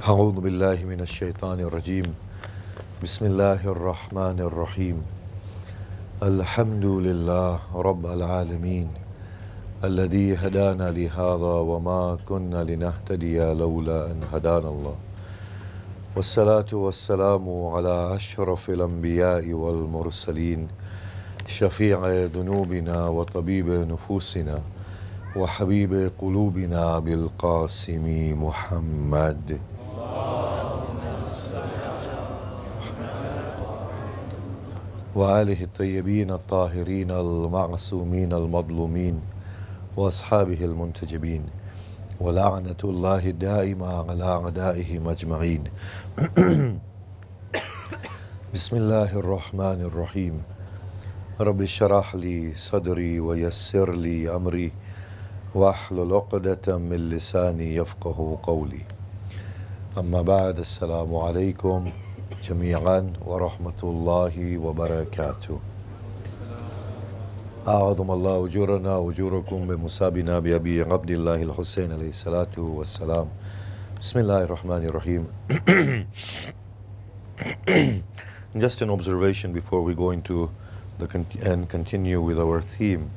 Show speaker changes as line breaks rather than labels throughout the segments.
أعوذ بالله من الشيطان الرجيم. بسم الله الرحمن الرحيم. الحمد لله رب العالمين الذي هدانا لهذا وما كنا لنهتدي لولا أن هدانا الله. والصلاة والسلام على أشرف الأنبياء والمرسلين شفيع ذنوبنا وطبيب نفوسنا وحبيب قلوبنا بالقاسم محمد. وآله الطيبين الطاهرين المعصومين المظلومين وأصحابه المنتجبين ولعنة الله الدائمة على أعدائهم أجمعين. بسم الله الرحمن الرحيم. رب اشرح لي صدري ويسر لي أمري واحلل عقدة من لساني يفقه قولي. أما بعد السلام عليكم جميعا ورحمة الله وبركاته أعظم الله أجورنا وأجوركم بمسابنا بأبي عبد الله الحسين عليه الصلاة والسلام بسم الله الرحمن الرحيم Just an observation before we go into the con- and continue with our theme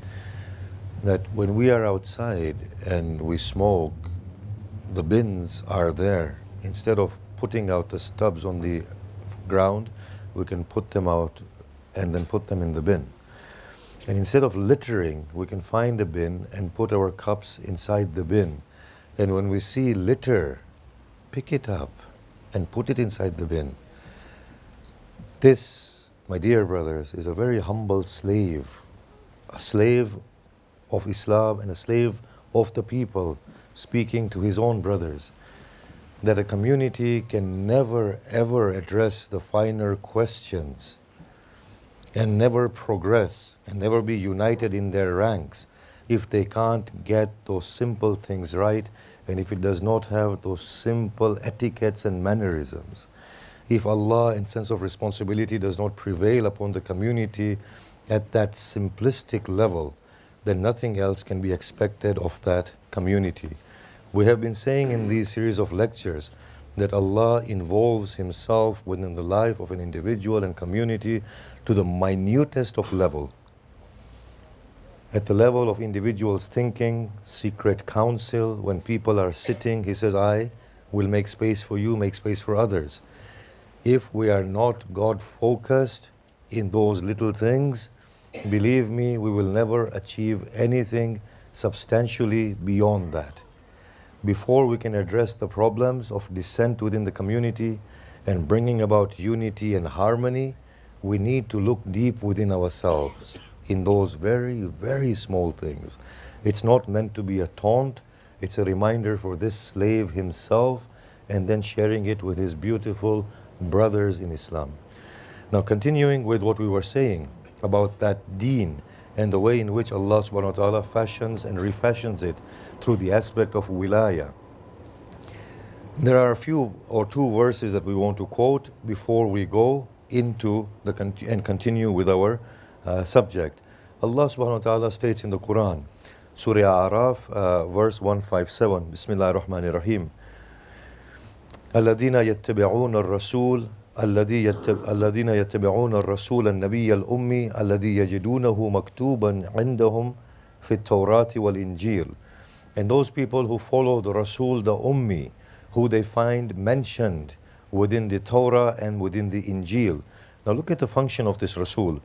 that when we are outside and we smoke, the bins are there. Instead of putting out the stubs on the ground, we can put them out and then put them in the bin. And instead of littering, we can find a bin and put our cups inside the bin. And when we see litter, pick it up and put it inside the bin. This, my dear brothers, is a very humble slave, a slave of Islam and a slave of the people speaking to his own brothers. That a community can never ever address the finer questions and never progress and never be united in their ranks if they can't get those simple things right and if it does not have those simple etiquettes and mannerisms. If Allah and sense of responsibility does not prevail upon the community at that simplistic level, then nothing else can be expected of that community. We have been saying in these series of lectures that Allah involves Himself within the life of an individual and community to the minutest of level. At the level of individuals thinking, secret counsel, when people are sitting, He says, I will make space for you, make space for others. If we are not God focused in those little things, believe me, we will never achieve anything substantially beyond that before we can address the problems of dissent within the community and bringing about unity and harmony, we need to look deep within ourselves in those very, very small things. It's not meant to be a taunt, it's a reminder for this slave himself and then sharing it with his beautiful brothers in Islam. Now, continuing with what we were saying about that deen and the way in which Allah subhanahu wa ta'ala fashions and refashions it through the aspect of wilaya. There are a few or two verses that we want to quote before we go into the con- and continue with our uh, subject. Allah subhanahu wa ta'ala states in the Quran, Surah Araf, uh, verse 157, Bismillah ar-Rahman ar-Rahim. الذين يتبعون الرسول الذي يتب... الذين يتبعون الرسول النبي الأمي الذي يجدونه مكتوبا عندهم في التوراة والإنجيل and those people who follow the Rasul the Ummi who they find mentioned within the Torah and within the Injil now look at the function of this Rasul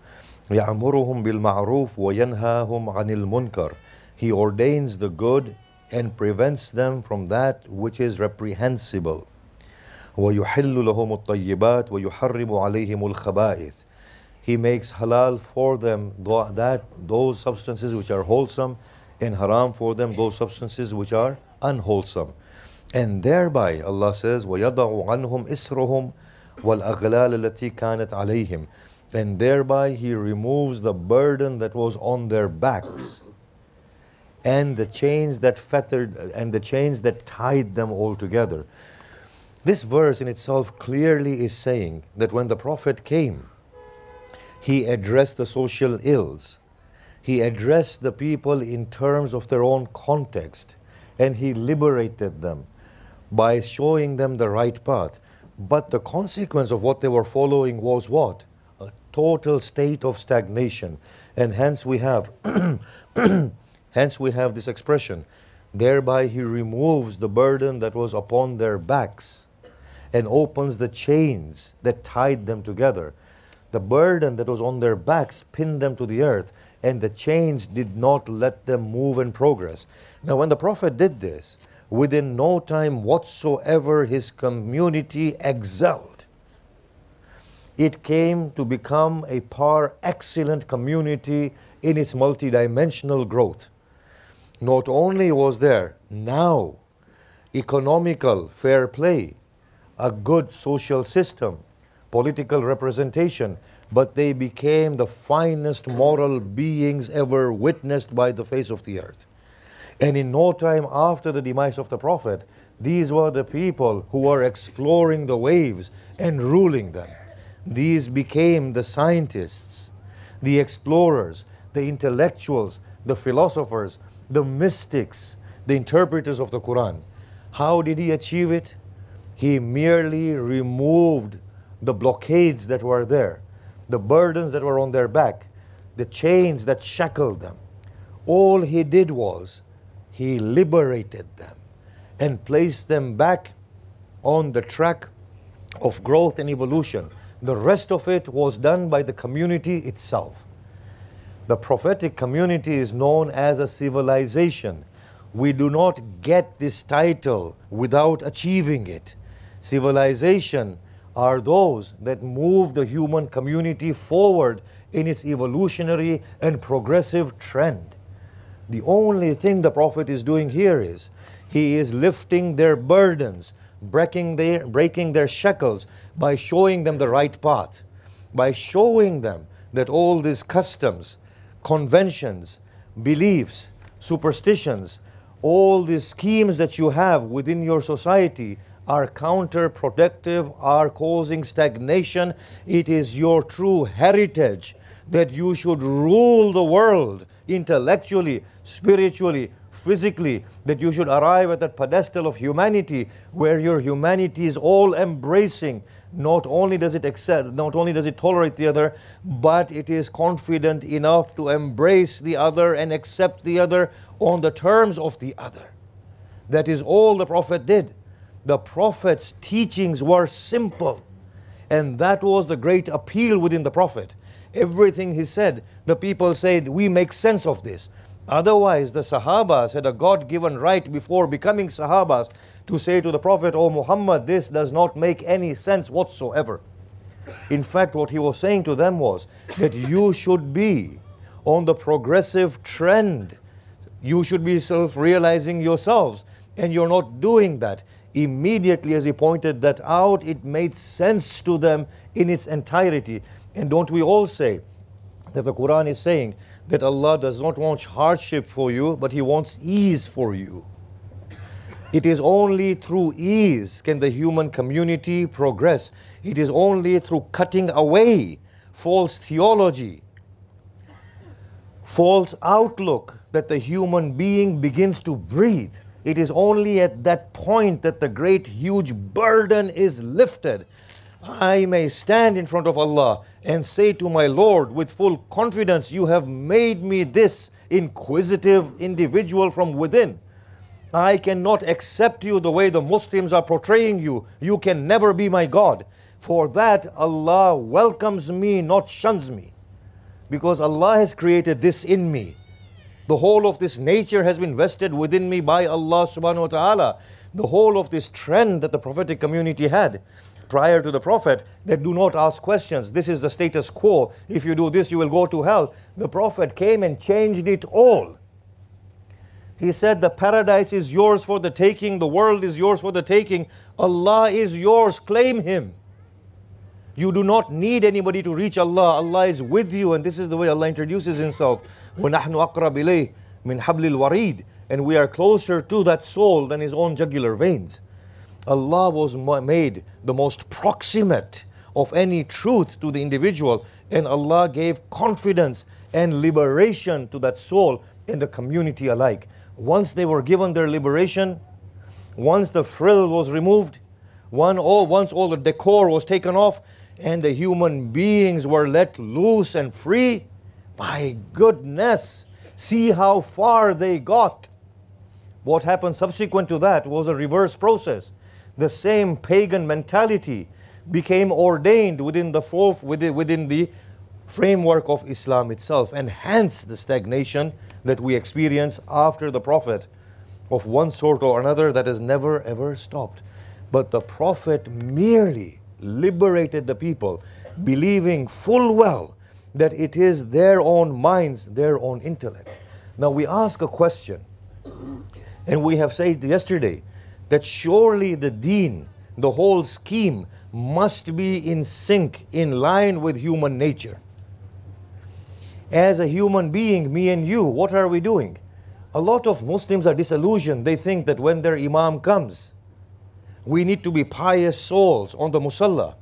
يأمرهم بالمعروف وينهاهم عن المنكر he ordains the good and prevents them from that which is reprehensible ويحل لهم الطيبات ويحرم عليهم الخبائث He makes halal for them that those substances which are wholesome and haram for them those substances which are unwholesome. And thereby Allah says وَيَضَعُ عَنْهُمْ إِسْرُهُمْ وَالْأَغْلَالَ الَّتِي كَانَتْ عَلَيْهِمْ And thereby He removes the burden that was on their backs and the chains that fettered and the chains that tied them all together. This verse in itself clearly is saying that when the Prophet came, he addressed the social ills. He addressed the people in terms of their own context and he liberated them. by showing them the right path. But the consequence of what they were following was what? A total state of stagnation. And hence we have hence we have this expression. Thereby he removes the burden that was upon their backs and opens the chains that tied them together. The burden that was on their backs pinned them to the earth, and the chains did not let them move and progress. Now, when the Prophet did this, within no time whatsoever, his community excelled. It came to become a par excellent community in its multidimensional growth. Not only was there now economical fair play, a good social system, political representation, but they became the finest moral beings ever witnessed by the face of the earth. And in no time after the demise of the Prophet, these were the people who were exploring the waves and ruling them. These became the scientists, the explorers, the intellectuals, the philosophers, the mystics, the interpreters of the Quran. How did he achieve it? He merely removed the blockades that were there, the burdens that were on their back, the chains that shackled them. All he did was he liberated them and placed them back on the track of growth and evolution. The rest of it was done by the community itself. The prophetic community is known as a civilization. We do not get this title without achieving it. Civilization are those that move the human community forward in its evolutionary and progressive trend. The only thing the Prophet is doing here is he is lifting their burdens, breaking their, breaking their shackles by showing them the right path, by showing them that all these customs, conventions, beliefs, superstitions, all these schemes that you have within your society are counterproductive, are causing stagnation. It is your true heritage that you should rule the world intellectually, spiritually, physically, that you should arrive at that pedestal of humanity where your humanity is all embracing. Not only does it accept, not only does it tolerate the other, but it is confident enough to embrace the other and accept the other on the terms of the other. That is all the Prophet did the Prophet's teachings were simple. And that was the great appeal within the Prophet. Everything he said, the people said, We make sense of this. Otherwise, the Sahabas had a God given right before becoming Sahabas to say to the Prophet, Oh Muhammad, this does not make any sense whatsoever. In fact, what he was saying to them was that you should be on the progressive trend. You should be self realizing yourselves, and you're not doing that immediately as he pointed that out, it made sense to them in its entirety. And don't we all say that the Quran is saying that Allah does not want hardship for you, but He wants ease for you? It is only through ease can the human community progress. It is only through cutting away false theology, false outlook that the human being begins to breathe. It is only at that point that the great, huge burden is lifted. I may stand in front of Allah and say to my Lord with full confidence, You have made me this inquisitive individual from within. I cannot accept you the way the Muslims are portraying you. You can never be my God. For that, Allah welcomes me, not shuns me. Because Allah has created this in me. The whole of this nature has been vested within me by Allah subhanahu wa ta'ala. The whole of this trend that the prophetic community had prior to the prophet that do not ask questions. This is the status quo. If you do this, you will go to hell. The prophet came and changed it all. He said, The paradise is yours for the taking, the world is yours for the taking. Allah is yours, claim Him. You do not need anybody to reach Allah. Allah is with you, and this is the way Allah introduces Himself. وَنَحْنُ أَقْرَبْ إِلَيْهِ مِنْ حَبْلِ الْوَرِيدِ And we are closer to that soul than his own jugular veins. Allah was made the most proximate of any truth to the individual, and Allah gave confidence and liberation to that soul and the community alike. Once they were given their liberation, once the frill was removed, one, all, once all the decor was taken off, and the human beings were let loose and free, my goodness, see how far they got. What happened subsequent to that was a reverse process. The same pagan mentality became ordained within the fourth, within, within the framework of Islam itself, and hence the stagnation that we experience after the Prophet of one sort or another that has never ever stopped. But the Prophet merely liberated the people, believing full well that it is their own minds, their own intellect. Now we ask a question, and we have said yesterday that surely the deen, the whole scheme, must be in sync, in line with human nature. As a human being, me and you, what are we doing? A lot of Muslims are disillusioned. They think that when their Imam comes, we need to be pious souls on the musalla.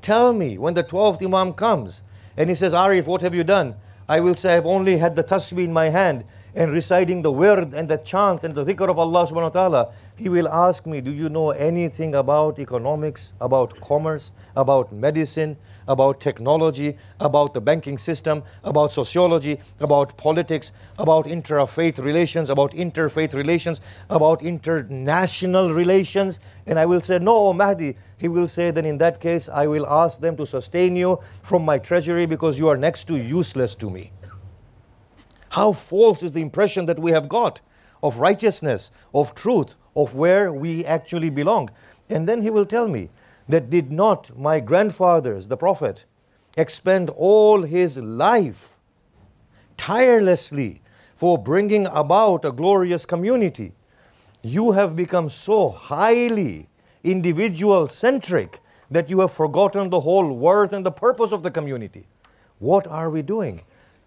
Tell me when the 12th Imam comes and he says, Arif, what have you done? I will say, I've only had the tasbih in my hand and reciting the word and the chant and the dhikr of Allah subhanahu wa ta'ala. He will ask me, Do you know anything about economics, about commerce, about medicine, about technology, about the banking system, about sociology, about politics, about interfaith relations, about interfaith relations, about international relations? And I will say, No, oh, Mahdi. He will say, Then in that case, I will ask them to sustain you from my treasury because you are next to useless to me. How false is the impression that we have got of righteousness, of truth, of where we actually belong. And then he will tell me that did not my grandfathers, the Prophet, expend all his life tirelessly for bringing about a glorious community. You have become so highly individual centric that you have forgotten the whole worth and the purpose of the community. What are we doing?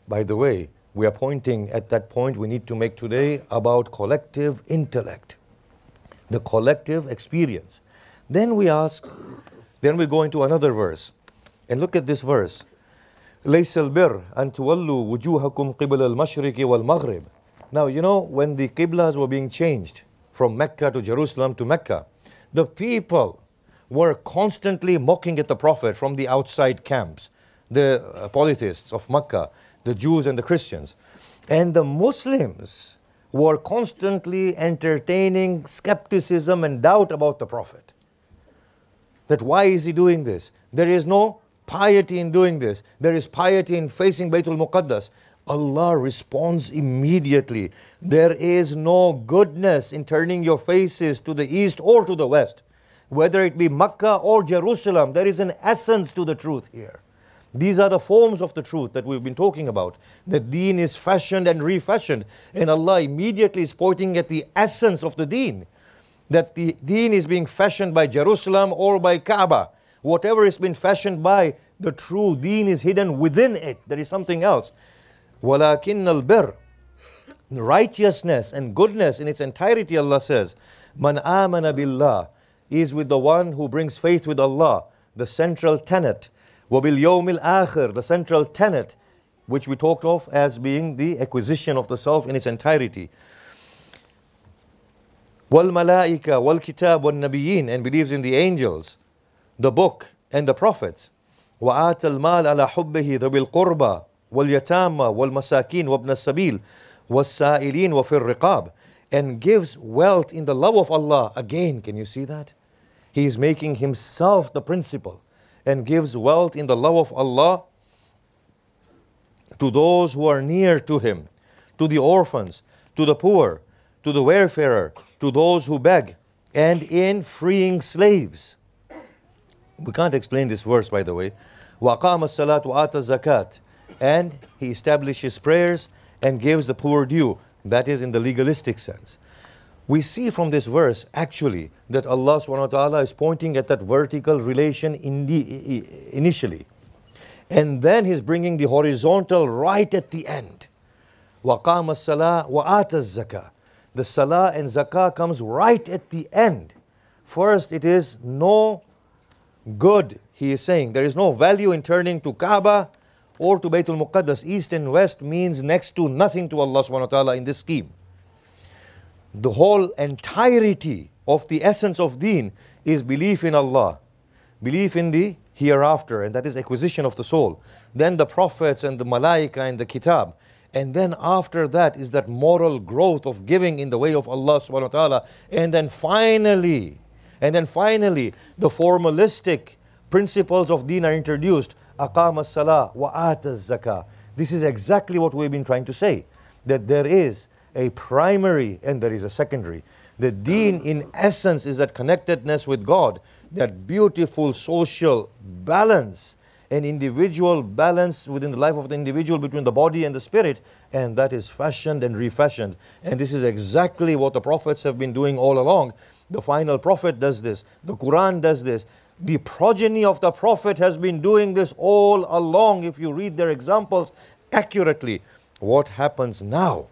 By the way, we are pointing at that point we need to make today about collective intellect, the collective experience. Then we ask, then we go into another verse. And look at this verse. ليس البر أن تولوا وجوهكم قبل المشرق والمغرب. Now, you know, when the Qiblas were being changed from Mecca to Jerusalem to Mecca, the people were constantly mocking at the Prophet from the outside camps, the uh, polytheists of Mecca, the Jews and the Christians. And the Muslims were constantly entertaining skepticism and doubt about the Prophet. That why is he doing this? There is no piety in doing this. There is piety in facing Baytul Muqaddas. Allah responds immediately. There is no goodness in turning your faces to the east or to the west. Whether it be Mecca or Jerusalem, there is an essence to the truth here. These are the forms of the truth that we've been talking about. The deen is fashioned and refashioned. And Allah immediately is pointing at the essence of the deen. That the deen is being fashioned by Jerusalem or by Kaaba. Whatever is been fashioned by, the true deen is hidden within it. There is something else. وَلَكِنَّ الْبِرِّ Righteousness and goodness in its entirety, Allah says, Man amana billah is with the one who brings faith with Allah, the central tenet. وَبِالْيَوْمِ الْآخِرِ The central tenet, which we talked of as being the acquisition of the self in its entirety. وَالْمَلَائِكَ وَالْكِتَابِ وَالنَّبِيِّينَ And believes in the angels, the book, and the prophets. وآت المال على حبه ذوي القربى واليتامى والمساكين وابن السبيل والسائلين وفي الرقاب and gives wealth in the love of Allah. Again, can you see that? He is making himself the principle and gives wealth in the love of Allah to those who are near to him, to the orphans, to the poor, to the wayfarer, to those who beg, and in freeing slaves. We can't explain this verse, by the way. وَقَامَ الصَّلَاةُ وَآتَ الزَّكَاةِ And he establishes prayers and gives the poor due. That is in the legalistic sense. We see from this verse actually that Allah subhanahu wa ta'ala is pointing at that vertical relation in the, initially. And then He's bringing the horizontal right at the end. وَقَامَ الصَّلَاةُ وَآتَ الزَّكَاةِ The salah and zakah comes right at the end. First, it is no good, he is saying. There is no value in turning to Kaaba or to Baytul Muqaddas. East and West means next to nothing to Allah subhanahu wa ta'ala in this scheme. The whole entirety of the essence of deen is belief in Allah, belief in the hereafter, and that is acquisition of the soul. Then the prophets and the malaika and the kitab. And then after that is that moral growth of giving in the way of Allah subhanahu wa ta'ala. And then finally, and then finally, the formalistic principles of deen are introduced. Aqam as-salah wa ata zakah. This is exactly what we've been trying to say. That there is a primary and there is a secondary. The deen in essence is that connectedness with God, that beautiful social balance an individual balance within the life of the individual between the body and the spirit, and that is fashioned and refashioned. And this is exactly what the prophets have been doing all along. The final prophet does this, the Quran does this. The progeny of the prophet has been doing this all along. If you read their examples accurately, what happens now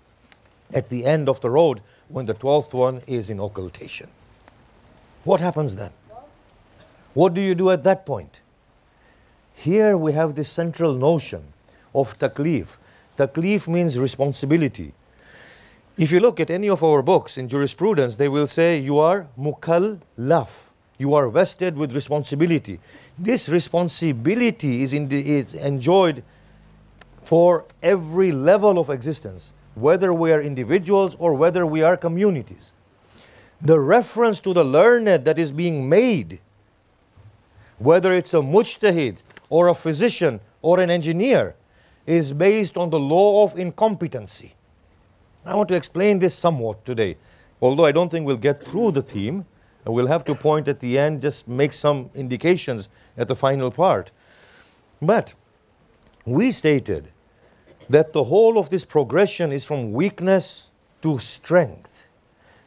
at the end of the road when the twelfth one is in occultation? What happens then? What do you do at that point? Here we have this central notion of taklif. Taklif means responsibility. If you look at any of our books in jurisprudence, they will say you are mukallaf. You are vested with responsibility. This responsibility is, the, is enjoyed for every level of existence, whether we are individuals or whether we are communities. The reference to the learned that is being made, whether it's a mujtahid or a physician or an engineer is based on the law of incompetency. I want to explain this somewhat today, although I don't think we'll get through the theme. We'll have to point at the end, just make some indications at the final part. But we stated that the whole of this progression is from weakness to strength.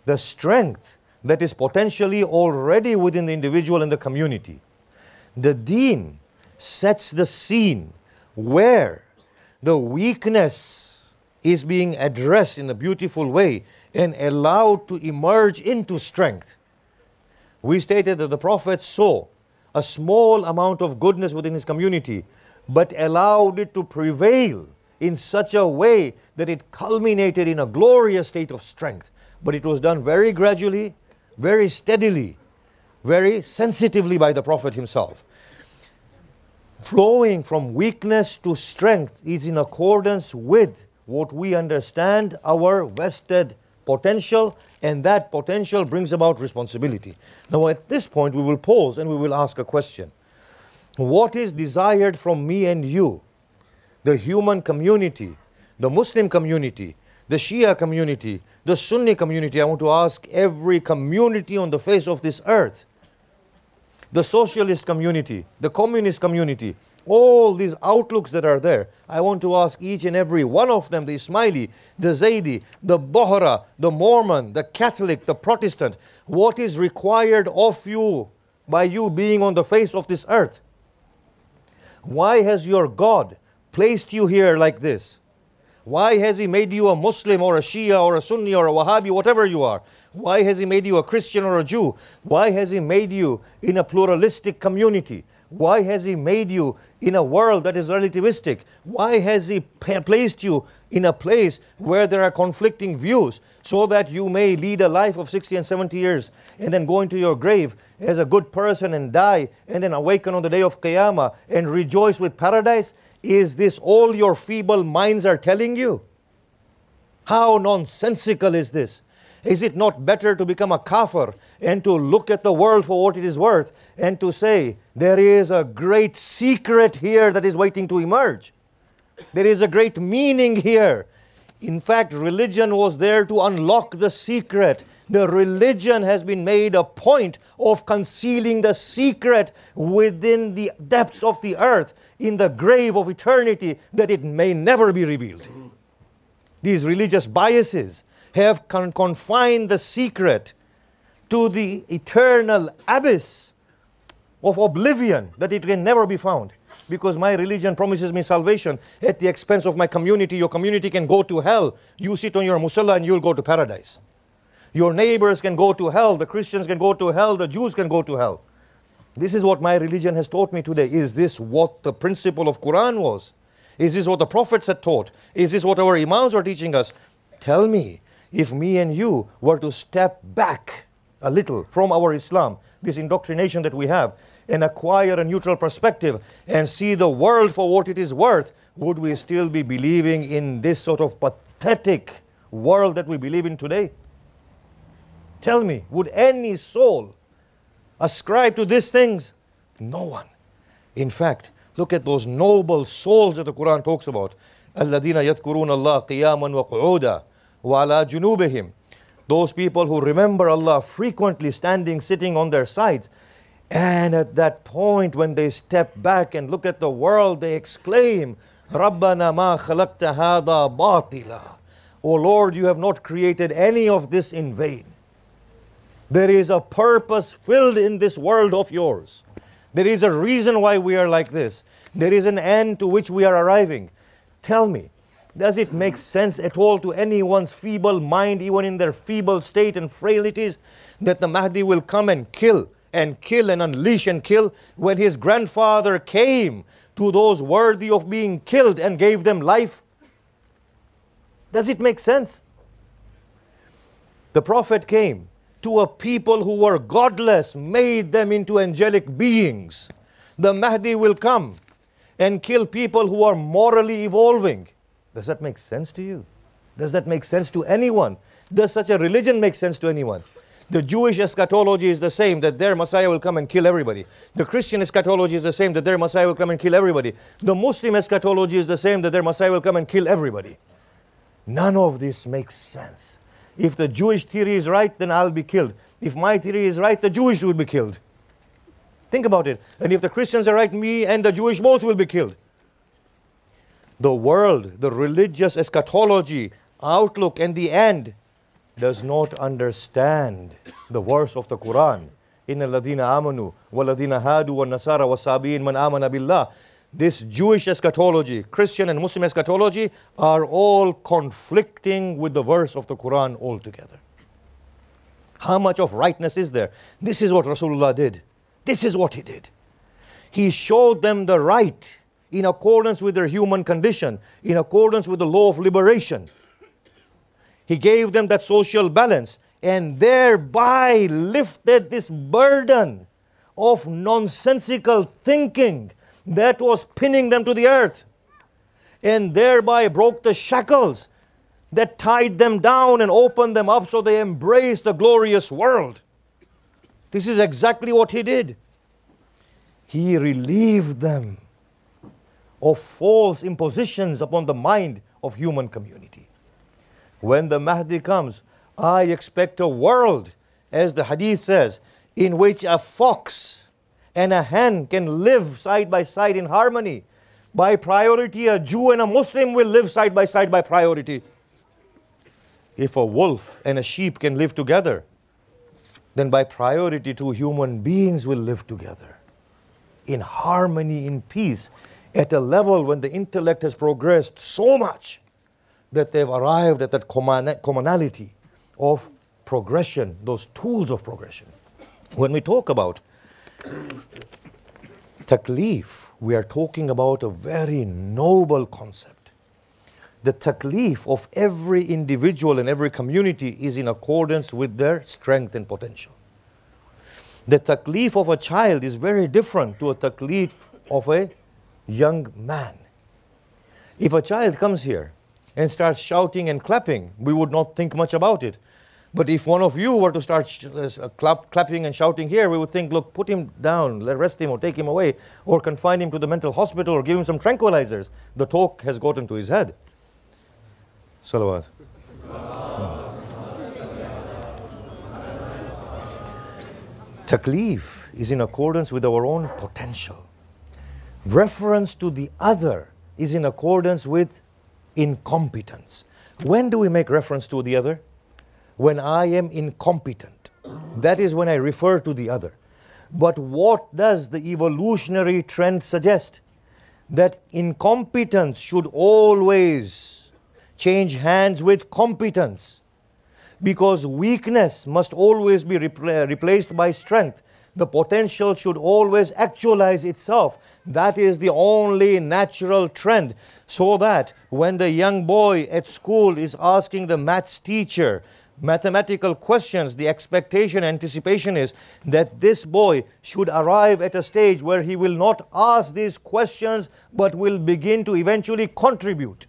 The strength that is potentially already within the individual and the community. The deen sets the scene where the weakness is being addressed in a beautiful way and allowed to emerge into strength. We stated that the Prophet saw a small amount of goodness within his community, but allowed it to prevail in such a way that it culminated in a glorious state of strength. But it was done very gradually, very steadily, very sensitively by the Prophet himself flowing from weakness to strength is in accordance with what we understand our vested potential, and that potential brings about responsibility. Now, at this point, we will pause and we will ask a question What is desired from me and you, the human community, the Muslim community, the Shia community, the Sunni community? I want to ask every community on the face of this earth the socialist community, the communist community, all these outlooks that are there, I want to ask each and every one of them the Ismaili, the Zaydi, the Bohra, the Mormon, the Catholic, the Protestant what is required of you by you being on the face of this earth? Why has your God placed you here like this? Why has He made you a Muslim or a Shia or a Sunni or a Wahhabi, whatever you are? Why has He made you a Christian or a Jew? Why has He made you in a pluralistic community? Why has He made you in a world that is relativistic? Why has He placed you in a place where there are conflicting views so that you may lead a life of 60 and 70 years and then go into your grave as a good person and die and then awaken on the day of Qiyamah and rejoice with paradise? Is this all your feeble minds are telling you? How nonsensical is this? Is it not better to become a kafir and to look at the world for what it is worth and to say, there is a great secret here that is waiting to emerge? There is a great meaning here. In fact, religion was there to unlock the secret. The religion has been made a point of concealing the secret within the depths of the earth in the grave of eternity that it may never be revealed. These religious biases have con- confined the secret to the eternal abyss of oblivion that it can never be found. Because my religion promises me salvation at the expense of my community. Your community can go to hell. You sit on your musalla and you'll go to paradise. Your neighbors can go to hell. The Christians can go to hell. The Jews can go to hell. This is what my religion has taught me today. Is this what the principle of Quran was? Is this what the prophets had taught? Is this what our imams are teaching us? Tell me, if me and you were to step back a little from our Islam, this indoctrination that we have, and acquire a neutral perspective and see the world for what it is worth, would we still be believing in this sort of pathetic world that we believe in today? Tell me, would any soul ascribe to these things? No one. In fact, look at those noble souls that the Quran talks about. الذين يذكرون الله قياما وقعودا وعلى جنوبهم those people who remember Allah frequently standing, sitting on their sides. And at that point, when they step back and look at the world, they exclaim, رَبَّنَا مَا خَلَقْتَ هَذَا بَاطِلًا O Lord, you have not created any of this in vain. There is a purpose filled in this world of yours. There is a reason why we are like this. There is an end to which we are arriving. Tell me, does it make sense at all to anyone's feeble mind, even in their feeble state and frailties, that the Mahdi will come and kill and kill and unleash and kill when his grandfather came to those worthy of being killed and gave them life? Does it make sense? The Prophet came to a people who were godless, made them into angelic beings. The Mahdi will come and kill people who are morally evolving. Does that make sense to you? Does that make sense to anyone? Does such a religion make sense to anyone? The Jewish eschatology is the same, that their Messiah will come and kill everybody. The Christian eschatology is the same, that their Messiah will come and kill everybody. The Muslim eschatology is the same, that their Messiah will come and kill everybody. None of this makes sense. If the Jewish theory is right, then I'll be killed. If my theory is right, the Jewish will be killed. Think about it. And if the Christians are right, me and the Jewish both will be killed. The world, the religious eschatology, outlook, and the end does not understand the verse of the Quran. إن الذين آمنوا والذين هادوا والنصارى والصابين من آمن بالله this Jewish eschatology, Christian and Muslim eschatology are all conflicting with the verse of the Quran altogether. How much of rightness is there? This is what Rasulullah did. This is what he did. He showed them the right in accordance with their human condition, in accordance with the law of liberation. He gave them that social balance and thereby lifted this burden of nonsensical thinking that was pinning them to the earth and thereby broke the shackles that tied them down and opened them up so they embraced the glorious world. This is exactly what he did. He relieved them of false impositions upon the mind of human community. When the Mahdi comes, I expect a world, as the hadith says, in which a fox and a hen can live side by side in harmony. By priority, a Jew and a Muslim will live side by side by priority. If a wolf and a sheep can live together, then by priority, two human beings will live together in harmony, in peace, at a level when the intellect has progressed so much that they've arrived at that commonality of progression, those tools of progression. When we talk about Taklif, we are talking about a very noble concept. The taklif of every individual and every community is in accordance with their strength and potential. The taklif of a child is very different to a taklif of a young man. If a child comes here and starts shouting and clapping, we would not think much about it. But if one of you were to start sh- uh, clap, clapping and shouting here, we would think, look, put him down, let arrest him or take him away, or confine him to the mental hospital or give him some tranquilizers. The talk has gotten to his head. Salawat. Taklif is in accordance with our own potential. Reference to the other is in accordance with incompetence. When do we make reference to the other? When I am incompetent. That is when I refer to the other. But what does the evolutionary trend suggest? That incompetence should always change hands with competence because weakness must always be repla- replaced by strength. The potential should always actualize itself. That is the only natural trend. So that when the young boy at school is asking the maths teacher, mathematical questions, the expectation, anticipation is that this boy should arrive at a stage where he will not ask these questions but will begin to eventually contribute.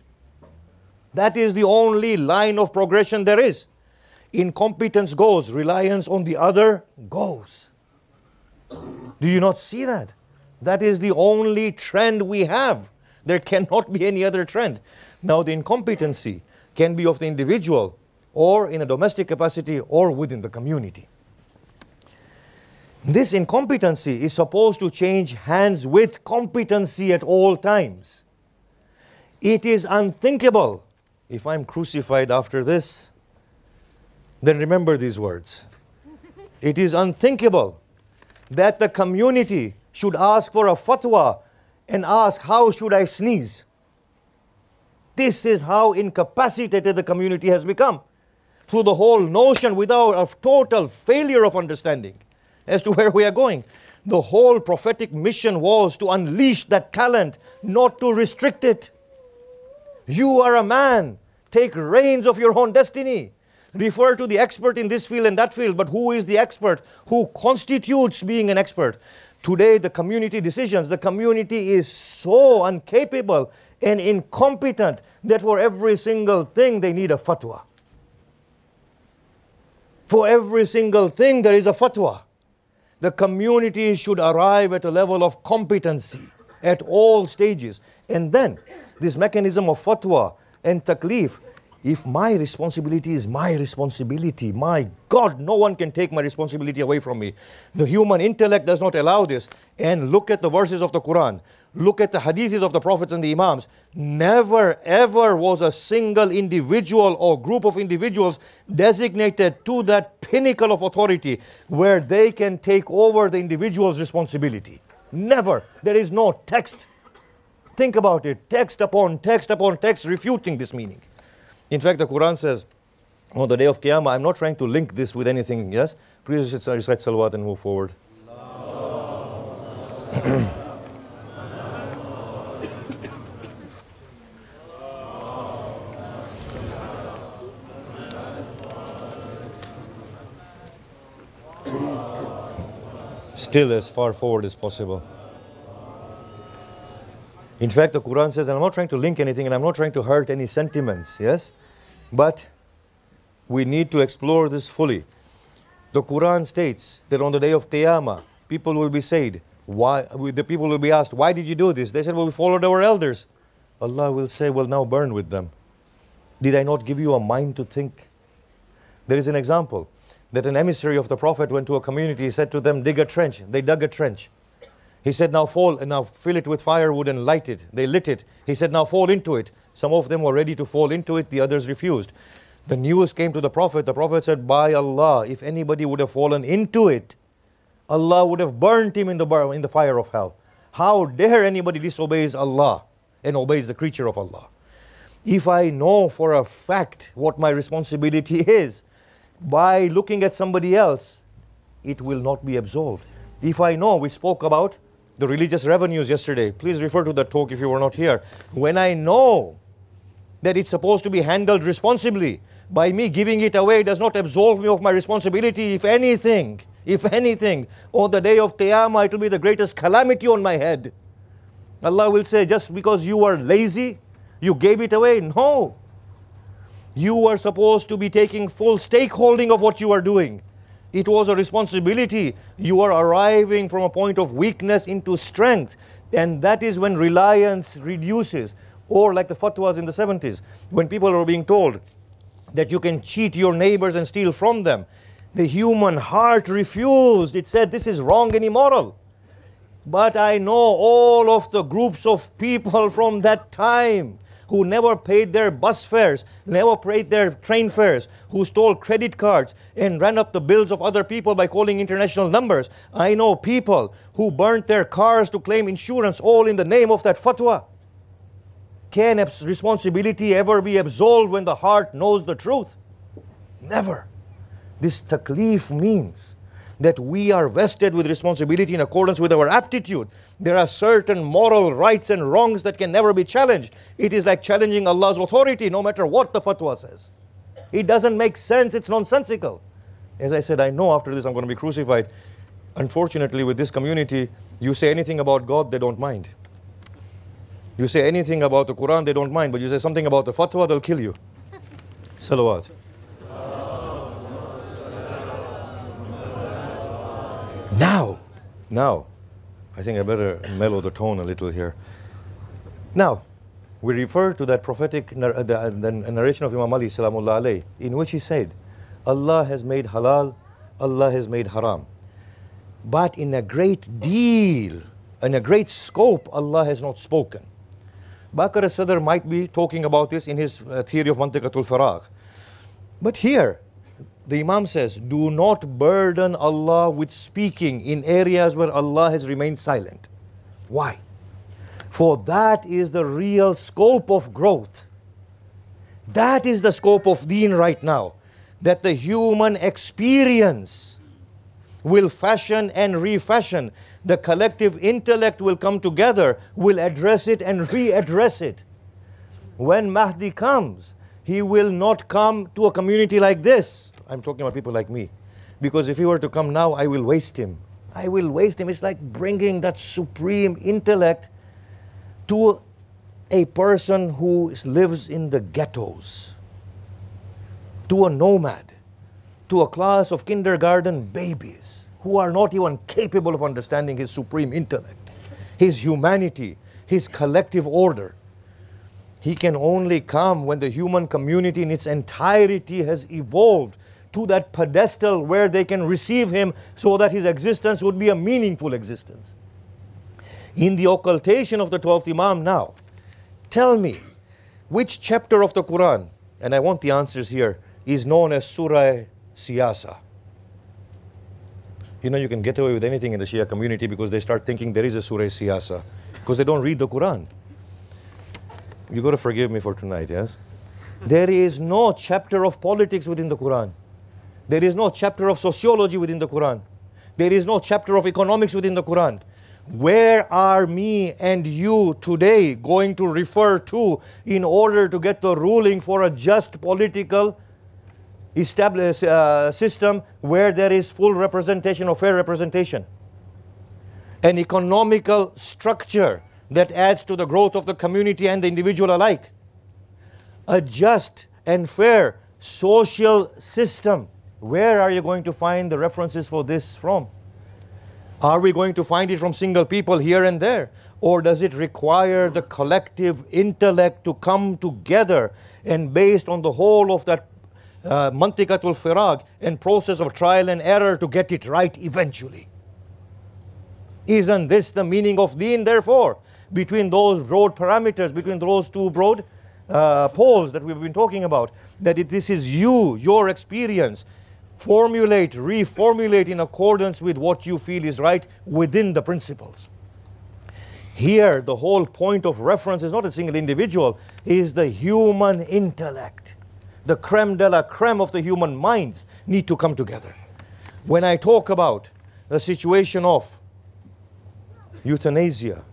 That is the only line of progression there is. Incompetence goes, reliance on the other goes. Do you not see that? That is the only trend we have. There cannot be any other trend. Now, the incompetency can be of the individual or in a domestic capacity or within the community. This incompetency is supposed to change hands with competency at all times. It is unthinkable if I'm crucified after this, then remember these words. It is unthinkable that the community should ask for a fatwa and ask, How should I sneeze? This is how incapacitated the community has become through the whole notion without a total failure of understanding as to where we are going. The whole prophetic mission was to unleash that talent, not to restrict it. You are a man. Take reins of your own destiny. Refer to the expert in this field and that field, but who is the expert? Who constitutes being an expert? Today, the community decisions, the community is so incapable and incompetent that for every single thing they need a fatwa. For every single thing, there is a fatwa. The community should arrive at a level of competency at all stages. And then, this mechanism of fatwa and taklif if my responsibility is my responsibility, my God, no one can take my responsibility away from me. The human intellect does not allow this. And look at the verses of the Quran, look at the hadiths of the prophets and the Imams. Never, ever was a single individual or group of individuals designated to that pinnacle of authority where they can take over the individual's responsibility. Never. There is no text. Think about it text upon text upon text refuting this meaning. In fact, the Quran says, on the day of Qiyamah, I'm not trying to link this with anything, yes? Please recite salawat and move forward. Still as far forward as possible. In fact, the Quran says, and I'm not trying to link anything and I'm not trying to hurt any sentiments, yes? But we need to explore this fully. The Quran states that on the day of Qiyamah, people will be said, why, the people will be asked, why did you do this? They said, well, we followed our elders. Allah will say, well, now burn with them. Did I not give you a mind to think? There is an example that an emissary of the Prophet went to a community, he said to them, dig a trench. They dug a trench. He said, now fall and now fill it with firewood and light it. They lit it. He said, now fall into it. Some of them were ready to fall into it, the others refused. The news came to the Prophet. The Prophet said, By Allah, if anybody would have fallen into it, Allah would have burnt him in the, in the fire of hell. How dare anybody disobeys Allah and obeys the creature of Allah? If I know for a fact what my responsibility is, by looking at somebody else, it will not be absolved. If I know, we spoke about the religious revenues yesterday. Please refer to that talk if you were not here. When I know that it's supposed to be handled responsibly, by me giving it away does not absolve me of my responsibility. If anything, if anything, on the day of Qiyamah, it will be the greatest calamity on my head. Allah will say, just because you are lazy, you gave it away. No. You were supposed to be taking full stakeholding of what you are doing. It was a responsibility. You are arriving from a point of weakness into strength. And that is when reliance reduces. Or like the fatwas in the 70s, when people are being told that you can cheat your neighbors and steal from them. The human heart refused. It said, This is wrong and immoral. But I know all of the groups of people from that time who never paid their bus fares, never paid their train fares, who stole credit cards and ran up the bills of other people by calling international numbers. I know people who burnt their cars to claim insurance all in the name of that fatwa. Can responsibility ever be absolved when the heart knows the truth? Never. This taklif means that we are vested with responsibility in accordance with our aptitude. There are certain moral rights and wrongs that can never be challenged. It is like challenging Allah's authority no matter what the fatwa says. It doesn't make sense. It's nonsensical. As I said, I know after this I'm going to be crucified. Unfortunately, with this community, you say anything about God, they don't mind. You say anything about the Quran, they don't mind. But you say something about the fatwa, they'll kill you. Salawat. Now, now, I think I better mellow the tone a little here. Now, we refer to that prophetic uh, the, the narration of Imam Ali salamullah alayh, in which he said, Allah has made halal, Allah has made haram. But in a great deal, in a great scope, Allah has not spoken. Baqir al-Sadr might be talking about this in his uh, theory of Mantiqatul Faragh. But here, the Imam says, do not burden Allah with speaking in areas where Allah has remained silent. Why? For that is the real scope of growth. That is the scope of deen right now. That the human experience will fashion and refashion. The collective intellect will come together, will address it and readdress it. When Mahdi comes, he will not come to a community like this. I'm talking about people like me. Because if he were to come now, I will waste him. I will waste him. It's like bringing that supreme intellect to a person who lives in the ghettos, to a nomad, to a class of kindergarten babies who are not even capable of understanding his supreme intellect, his humanity, his collective order. He can only come when the human community in its entirety has evolved to that pedestal where they can receive him so that his existence would be a meaningful existence. In the occultation of the 12th Imam now, tell me which chapter of the Quran, and I want the answers here, is known as Surah Siyasa. You know, you can get away with anything in the Shia community because they start thinking there is a Surah Siyasa because they don't read the Quran. You've got to forgive me for tonight, yes? There is no chapter of politics within the Quran. There is no chapter of sociology within the Quran. There is no chapter of economics within the Quran. Where are me and you today going to refer to in order to get the ruling for a just political established uh, system where there is full representation or fair representation? An economical structure that adds to the growth of the community and the individual alike. A just and fair social system where are you going to find the references for this from? Are we going to find it from single people here and there? Or does it require the collective intellect to come together and based on the whole of that uh, Mantiqatul Faragh and process of trial and error to get it right eventually? Isn't this the meaning of deen, therefore? Between those broad parameters, between those two broad uh, poles that we've been talking about, that it, this is you, your experience, formulate, reformulate in accordance with what you feel is right within the principles. Here, the whole point of reference is not a single individual, is the human intellect. The creme de la creme of the human minds need to come together. When I talk about the situation of euthanasia,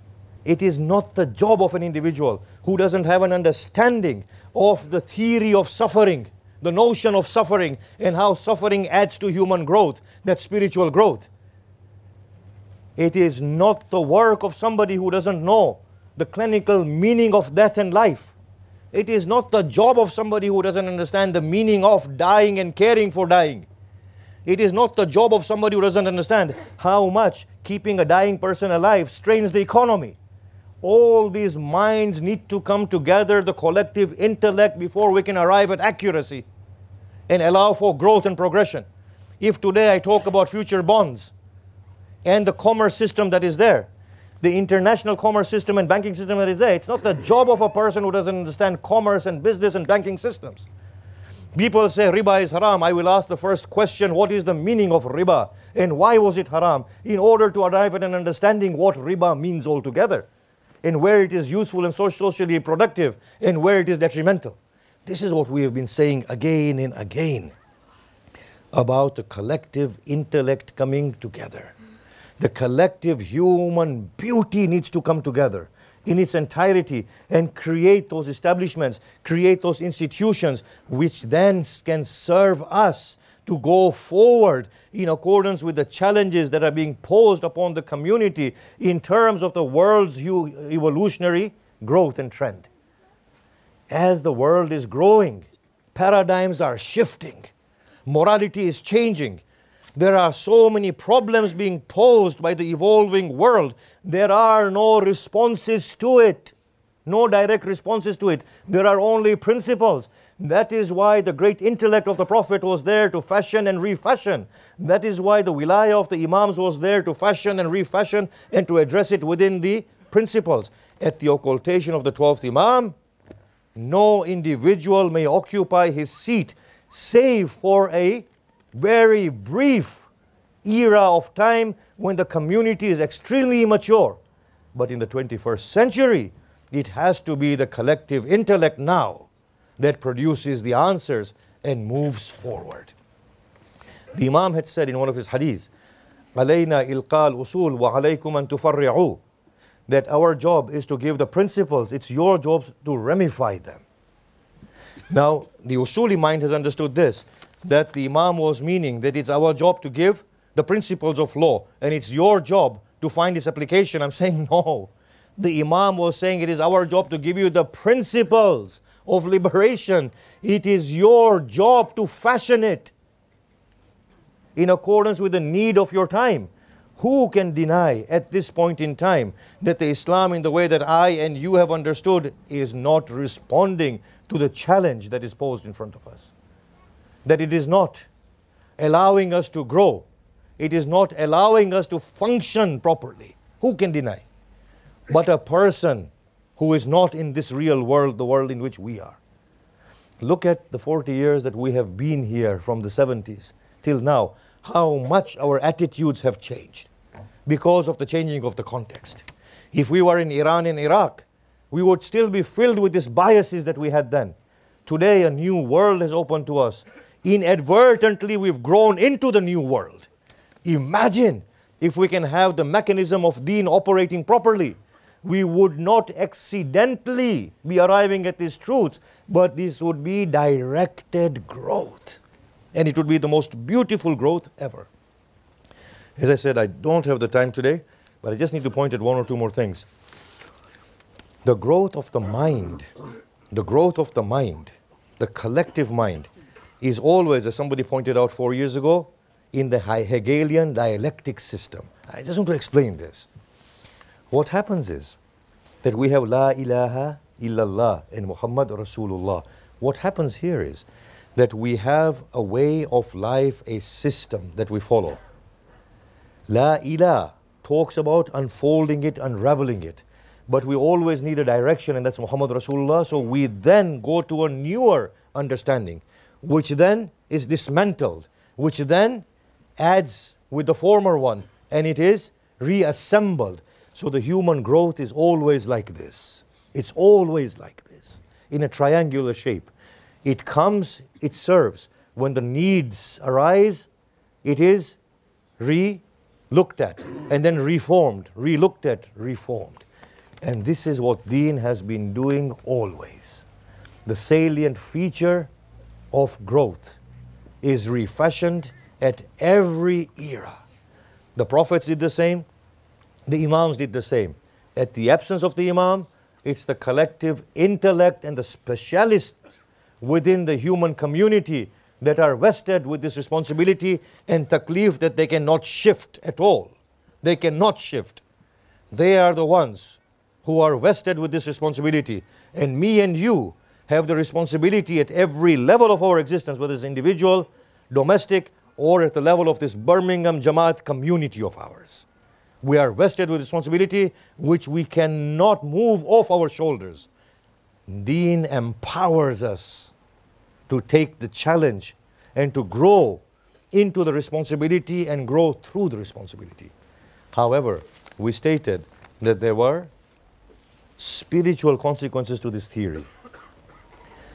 it is not the job of an individual who doesn't have an understanding of the theory of suffering the notion of suffering and how suffering adds to human growth, that spiritual growth. It is not the work of somebody who doesn't know the clinical meaning of death and life. It is not the job of somebody who doesn't understand the meaning of dying and caring for dying. It is not the job of somebody who doesn't understand how much keeping a dying person alive strains the economy all these minds need to come together, the collective intellect, before we can arrive at accuracy and allow for growth and progression. If today I talk about future bonds and the commerce system that is there, the international commerce system and banking system that is there, it's not the job of a person who doesn't understand commerce and business and banking systems. People say riba is haram. I will ask the first question what is the meaning of riba and why was it haram? In order to arrive at an understanding what riba means altogether and where it is useful and socially productive and where it is detrimental. This is what we have been saying again and again about the collective intellect coming together. The collective human beauty needs to come together. in its entirety and create those establishments, create those institutions which then can serve us to go forward in accordance with the challenges that are being posed upon the community in terms of the world's evolutionary growth and trend. As the world is growing, paradigms are shifting, morality is changing. There are so many problems being posed by the evolving world. There are no responses to it, no direct responses to it. There are only principles. That is why the great intellect of the Prophet was there to fashion and refashion. That is why the wilayah of the Imams was there to fashion and refashion and to address it within the principles. At the occultation of the 12th Imam, no individual may occupy his seat save for a very brief era of time when the community is extremely immature. But in the 21st century, it has to be the collective intellect now that produces the answers and moves forward. The Imam had said in one of his hadiths, علينا إلقاء الأصول وعليكم أن تفرعوا that our job is to give the principles, it's your job to ramify them. Now, the Usuli mind has understood this that the Imam was meaning that it's our job to give the principles of law and it's your job to find its application. I'm saying no. The Imam was saying it is our job to give you the principles of liberation. It is your job to fashion it in accordance with the need of your time. Who can deny at this point in time that the Islam, in the way that I and you have understood, is not responding to the challenge that is posed in front of us? That it is not allowing us to grow, it is not allowing us to function properly. Who can deny? But a person who is not in this real world, the world in which we are. Look at the 40 years that we have been here from the 70s till now, how much our attitudes have changed because of the changing of the context. If we were in Iran and Iraq, we would still be filled with these biases that we had then. Today, a new world has opened to us. Inadvertently, we've grown into the new world. Imagine if we can have the mechanism of deen operating properly we would not accidentally be arriving at these truths, but this would be directed growth. And it would be the most beautiful growth ever. As I said, I don't have the time today, but I just need to point at one or two more things. The growth of the mind, the growth of the mind, the collective mind, is always, as somebody pointed out four years ago, in the Hegelian dialectic system. I just want to explain this. What happens is that we have La ilaha illallah and Muhammad Rasulullah. What happens here is that we have a way of life, a system that we follow. La ilah talks about unfolding it, unraveling it. But we always need a direction, and that's Muhammad Rasulullah. So we then go to a newer understanding, which then is dismantled, which then adds with the former one, and it is reassembled. So the human growth is always like this. It's always like this, in a triangular shape. It comes, it serves. When the needs arise, it is re looked at and then reformed, re looked at, reformed. And this is what Deen has been doing always. The salient feature of growth is refashioned at every era. The prophets did the same, the Imams did the same. At the absence of the Imam, it's the collective intellect and the specialists within the human community that are vested with this responsibility and taklif that they cannot shift at all. They cannot shift. They are the ones who are vested with this responsibility. And me and you have the responsibility at every level of our existence, whether it's individual, domestic, or at the level of this Birmingham Jamaat community of ours. We are vested with responsibility which we cannot move off our shoulders. Deen empowers us to take the challenge and to grow into the responsibility and grow through the responsibility. However, we stated that there were spiritual consequences to this theory.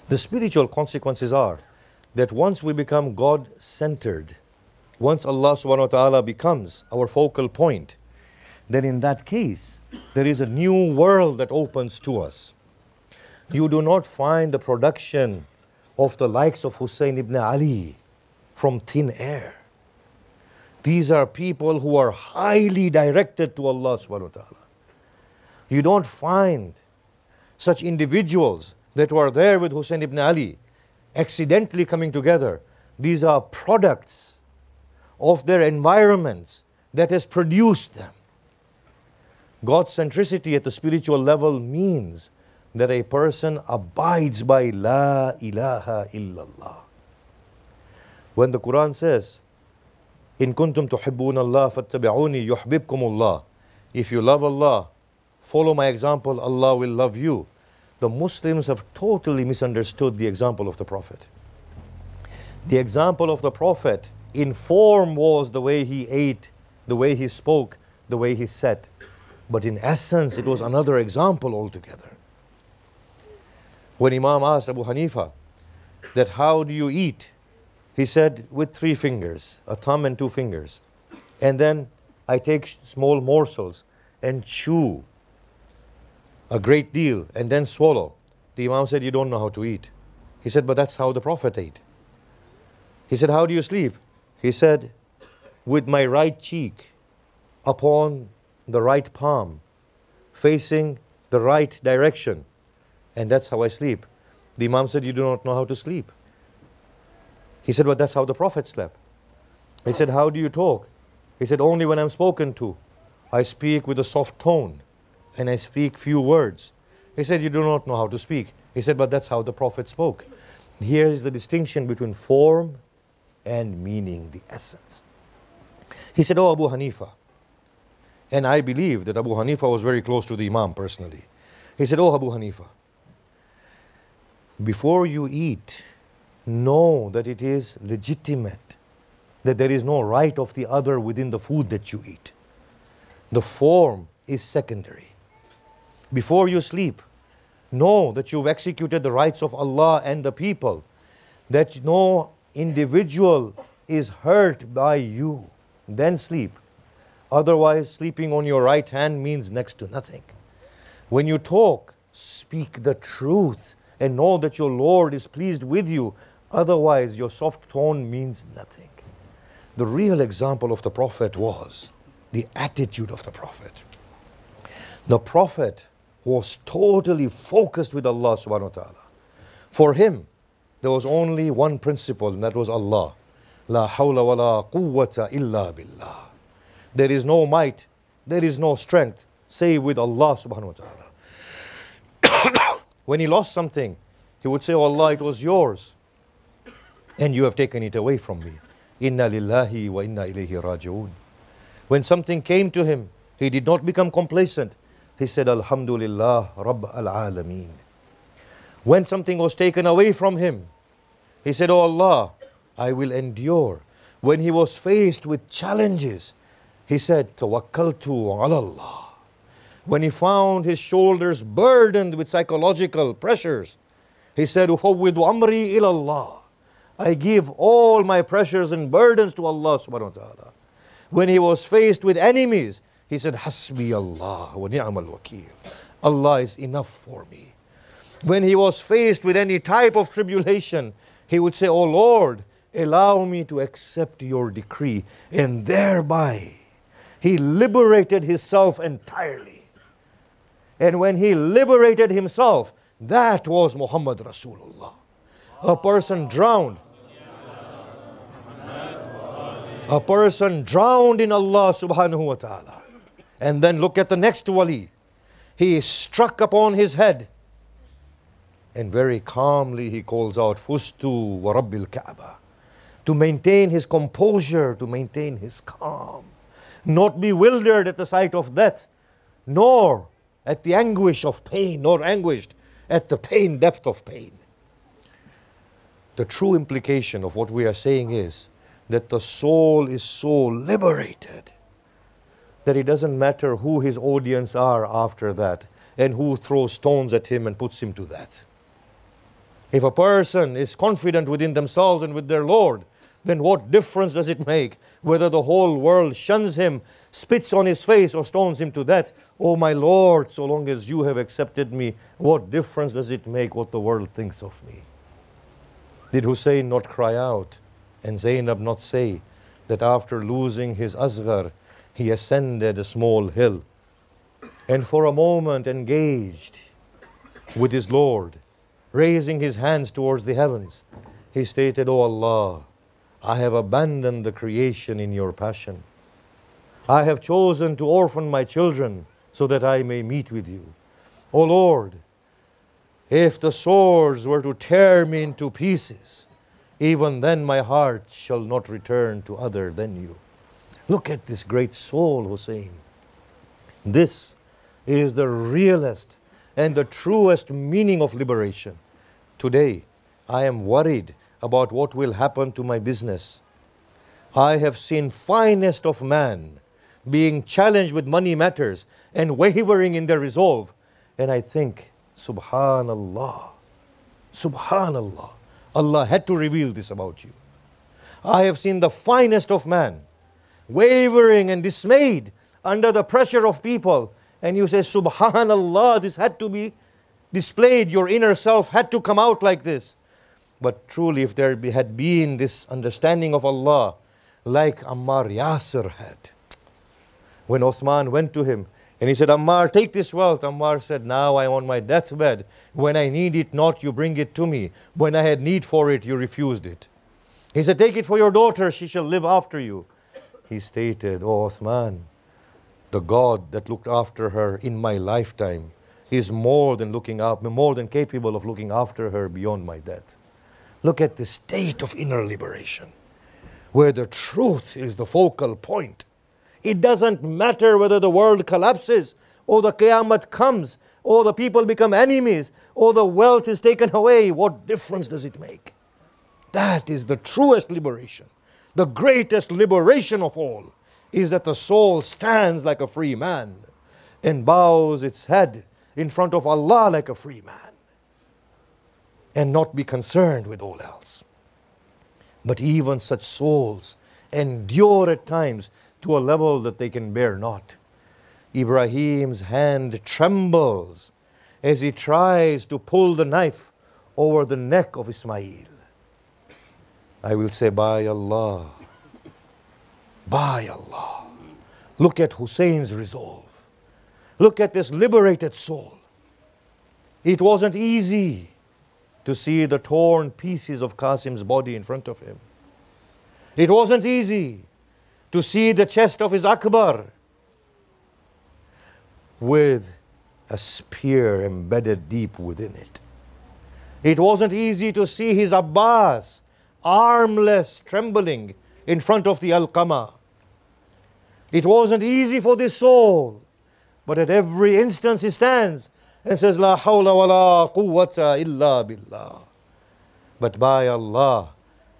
The spiritual consequences are that once we become God centered, once Allah subhanahu wa ta'ala becomes our focal point, then in that case, there is a new world that opens to us. You do not find the production of the likes of Hussein ibn Ali from thin air. These are people who are highly directed to Allah subhanahu wa ta'ala. You don't find such individuals that were there with Hussein ibn Ali accidentally coming together. These are products of their environments that has produced them. God centricity at the spiritual level means that a person abides by La ilaha illallah. When the Quran says, In kuntum tuhibbun Allah fattabi'uni yuhbibkum Allah. If you love Allah, follow my example, Allah will love you. The Muslims have totally misunderstood the example of the Prophet. The example of the Prophet in form was the way he ate, the way he spoke, the way he sat. But in essence, it was another example altogether. When Imam asked Abu Hanifa that how do you eat? He said with three fingers, a thumb and two fingers. And then I take small morsels and chew a great deal and then swallow. The Imam said, You don't know how to eat. He said, But that's how the Prophet ate. He said, How do you sleep? He said, With my right cheek upon the right palm, facing the right direction. And that's how I sleep. The Imam said, You do not know how to sleep. He said, But that's how the Prophet slept. He said, How do you talk? He said, Only when I'm spoken to. I speak with a soft tone and I speak few words. He said, You do not know how to speak. He said, But that's how the Prophet spoke. Here is the distinction between form and meaning, the essence. He said, Oh, Abu Hanifa. And I believe that Abu Hanifa was very close to the Imam personally. He said, Oh, Abu Hanifa, before you eat, know that it is legitimate, that there is no right of the other within the food that you eat. The form is secondary. Before you sleep, know that you've executed the rights of Allah and the people, that no individual is hurt by you. Then sleep. Otherwise, sleeping on your right hand means next to nothing. When you talk, speak the truth and know that your Lord is pleased with you. Otherwise, your soft tone means nothing. The real example of the Prophet was the attitude of the Prophet. The Prophet was totally focused with Allah subhanahu wa ta'ala. For him, there was only one principle, and that was Allah. La hawla wa la quwwata illa billah. There is no might, there is no strength, save with Allah subhanahu wa ta'ala. when he lost something, he would say, oh Allah, it was yours. And you have taken it away from me. Inna lillahi wa inna ilayhi raji'un. When something came to him, he did not become complacent. He said, Alhamdulillah, Rabb al Alameen. When something was taken away from him, he said, Oh Allah, I will endure. When he was faced with challenges, he said, Tawakkaltu ala Allah. When he found his shoulders burdened with psychological pressures, he said, Ufawwidu amri ilallah. I give all my pressures and burdens to Allah subhanahu wa ta'ala. When he was faced with enemies, he said, Hasbi Allah wa ni'mal wakil. Allah is enough for me. When he was faced with any type of tribulation, he would say, Oh Lord, allow me to accept your decree. And thereby, he liberated himself entirely. And when he liberated himself, that was Muhammad Rasulullah. A person drowned. A person drowned in Allah subhanahu wa ta'ala. And then look at the next wali. He struck upon his head. And very calmly he calls out, Fuztu wa Rabbil Kaaba. To maintain his composure, to maintain his calm. Not bewildered at the sight of death, nor at the anguish of pain, nor anguished at the pain, depth of pain. The true implication of what we are saying is that the soul is so liberated that it doesn't matter who his audience are after that and who throws stones at him and puts him to death. If a person is confident within themselves and with their Lord then what difference does it make whether the whole world shuns him, spits on his face, or stones him to death? Oh, my Lord, so long as you have accepted me, what difference does it make what the world thinks of me? Did Hussein not cry out and Zainab not say that after losing his Asghar, he ascended a small hill and for a moment engaged with his Lord, raising his hands towards the heavens? He stated, O oh Allah, I have abandoned the creation in your passion. I have chosen to orphan my children so that I may meet with you. O Lord, if the swords were to tear me into pieces, even then my heart shall not return to other than you. Look at this great soul, Hussein. This is the realest and the truest meaning of liberation. Today, I am worried about what will happen to my business. I have seen finest of man being challenged with money matters and wavering in their resolve. And I think, Subhanallah, Subhanallah, Allah had to reveal this about you. I have seen the finest of man wavering and dismayed under the pressure of people. And you say, Subhanallah, this had to be displayed. Your inner self had to come out like this. But truly, if there had been this understanding of Allah, like Ammar Yasir had, when Osman went to him and he said, Ammar, take this wealth. Ammar said, Now I on my deathbed. When I need it not, you bring it to me. When I had need for it, you refused it. He said, Take it for your daughter, she shall live after you. He stated, Oh Osman, the God that looked after her in my lifetime is more than looking up, more than capable of looking after her beyond my death. Look at the state of inner liberation, where the truth is the focal point. It doesn't matter whether the world collapses, or the Qiyamah comes, or the people become enemies, or the wealth is taken away. What difference does it make? That is the truest liberation. The greatest liberation of all is that the soul stands like a free man and bows its head in front of Allah like a free man and not be concerned with all else. But even such souls endure at times to a level that they can bear not. Ibrahim's hand trembles as he tries to pull the knife over the neck of Ismail. I will say, by Allah, by Allah. Look at Hussein's resolve. Look at this liberated soul. It wasn't easy to see the torn pieces of Qasim's body in front of him. It wasn't easy to see the chest of his Akbar with a spear embedded deep within it. It wasn't easy to see his Abbas armless, trembling in front of the Alqama. It wasn't easy for this soul, but at every instance he stands and says, La hawla wa la quwwata illa billah. But by Allah,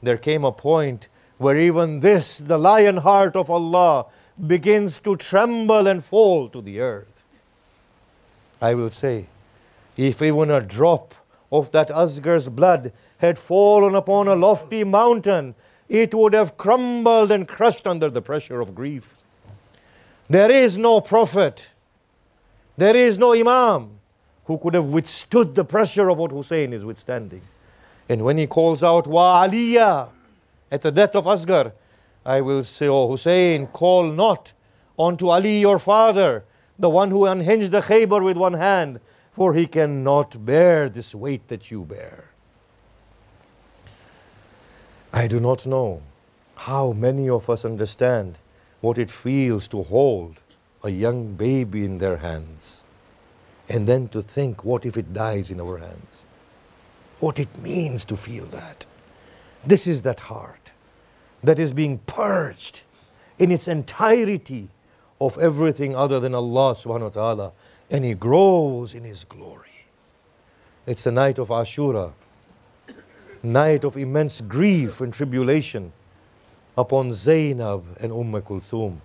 there came a point where even this, the lion heart of Allah, begins to tremble and fall to the earth. I will say, if even a drop of that Asghar's blood had fallen upon a lofty mountain, it would have crumbled and crushed under the pressure of grief. There is no prophet, there is no Imam who could have withstood the pressure of what Hussein is withstanding. And when he calls out, Wa Aliyah, at the death of Asghar, I will say, Oh Hussein, call not unto Ali your father, the one who unhinged the Khaybar with one hand, for he cannot bear this weight that you bear. I do not know how many of us understand what it feels to hold a young baby in their hands and then to think, what if it dies in our hands? What it means to feel that. This is that heart that is being purged in its entirety of everything other than Allah subhanahu wa ta'ala, and He grows in His glory. It's the night of Ashura, night of immense grief and tribulation upon Zainab and Umm Kulthum.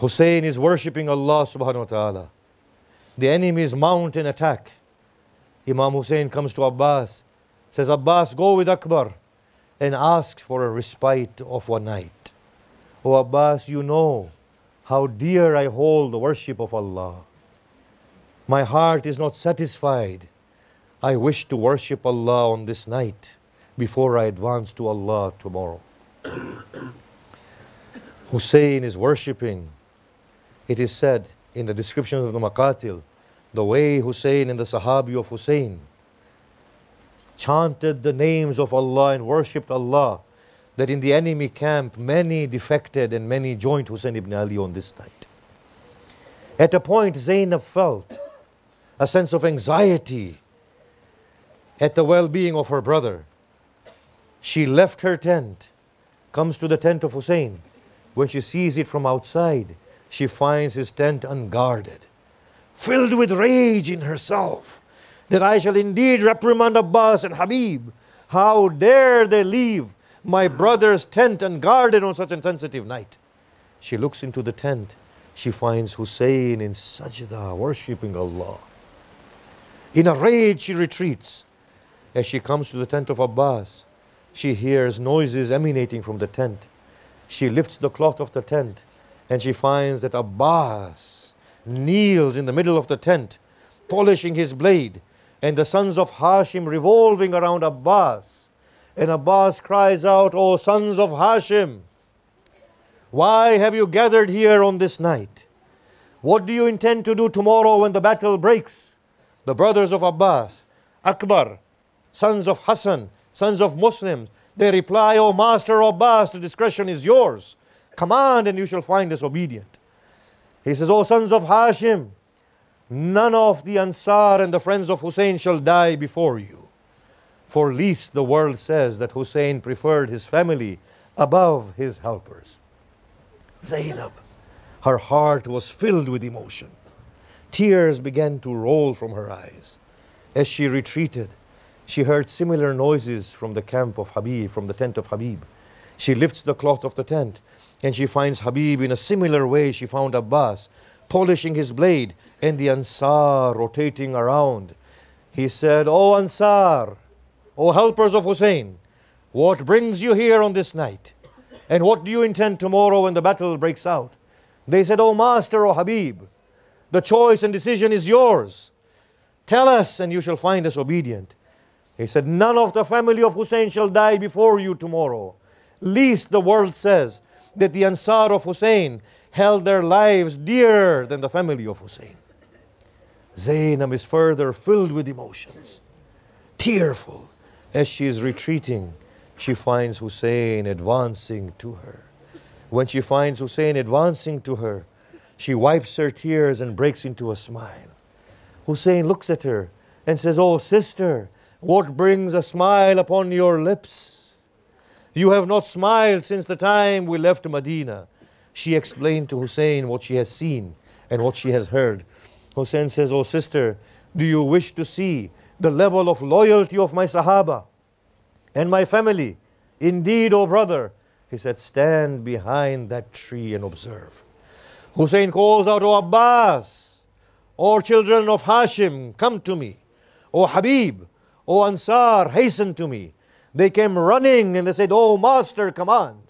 Hussein is worshipping Allah subhanahu wa ta'ala the enemy's mount an attack. Imam Hussein comes to Abbas, says, Abbas, go with Akbar and ask for a respite of one night. O Abbas, you know how dear I hold the worship of Allah. My heart is not satisfied. I wish to worship Allah on this night before I advance to Allah tomorrow. Hussein is worshipping. It is said in the description of the Maqatil, the way Hussein and the Sahabi of Hussein chanted the names of Allah and worshipped Allah, that in the enemy camp many defected and many joined Hussein ibn Ali on this night. At a point, Zainab felt a sense of anxiety at the well being of her brother. She left her tent, comes to the tent of Hussein. When she sees it from outside, she finds his tent unguarded. Filled with rage in herself, that I shall indeed reprimand Abbas and Habib. How dare they leave my brother's tent unguarded on such a sensitive night? She looks into the tent. She finds Hussein in sajda, worshipping Allah. In a rage, she retreats. As she comes to the tent of Abbas, she hears noises emanating from the tent. She lifts the cloth of the tent and she finds that Abbas kneels in the middle of the tent, polishing his blade, and the sons of Hashim revolving around Abbas. And Abbas cries out, O sons of Hashim, why have you gathered here on this night? What do you intend to do tomorrow when the battle breaks? The brothers of Abbas, Akbar, sons of Hassan, sons of Muslims, they reply, O Master Abbas, the discretion is yours. Command and you shall find us obedient. He says, O sons of Hashim, none of the Ansar and the friends of Hussein shall die before you. For least the world says that Hussein preferred his family above his helpers. Zainab, her heart was filled with emotion. Tears began to roll from her eyes. As she retreated, she heard similar noises from the camp of Habib, from the tent of Habib. She lifts the cloth of the tent and she finds Habib in a similar way she found Abbas, polishing his blade and the Ansar rotating around. He said, O Ansar, O helpers of Hussein, what brings you here on this night? And what do you intend tomorrow when the battle breaks out? They said, O Master, O Habib, the choice and decision is yours. Tell us, and you shall find us obedient. He said, None of the family of Hussein shall die before you tomorrow. Least the world says that the Ansar of Hussein held their lives dearer than the family of Hussein. Zainab is further filled with emotions. Tearful as she is retreating, she finds Hussein advancing to her. When she finds Hussein advancing to her, she wipes her tears and breaks into a smile. Hussein looks at her and says, Oh, sister, what brings a smile upon your lips? You have not smiled since the time we left Medina. She explained to Hussein what she has seen and what she has heard. Hussein says, Oh sister, do you wish to see the level of loyalty of my Sahaba and my family? Indeed, O oh brother, he said, stand behind that tree and observe. Hussein calls out, O Abbas, O children of Hashim, come to me. O Habib, O Ansar, hasten to me. They came running and they said, Oh, Master, command.